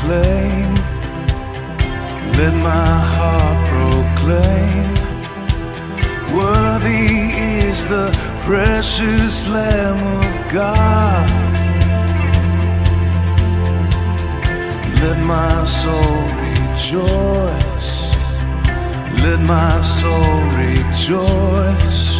proclaim. Let my heart proclaim. Worthy is the precious Lamb of God. Let my soul rejoice. Let my soul rejoice.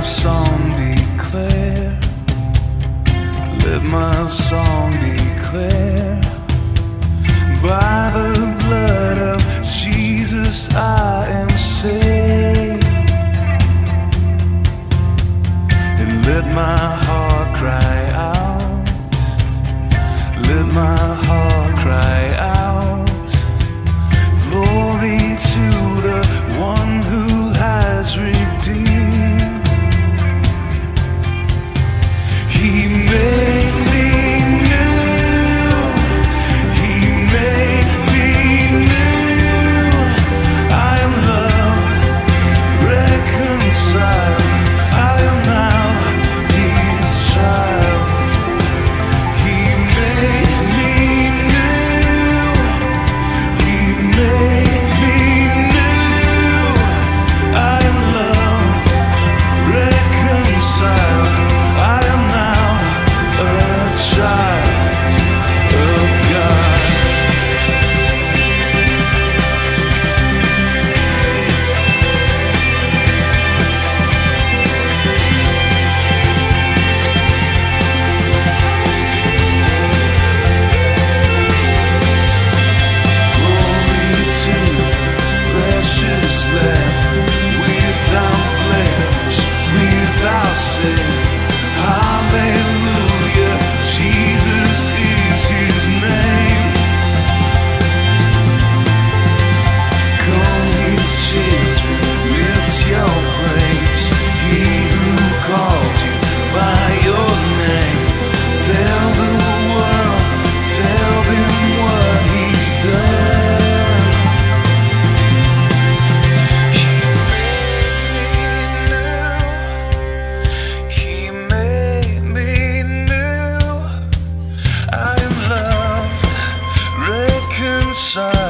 my song declare, let my song declare, by the blood of Jesus I am saved. And let my heart cry out, let my sun.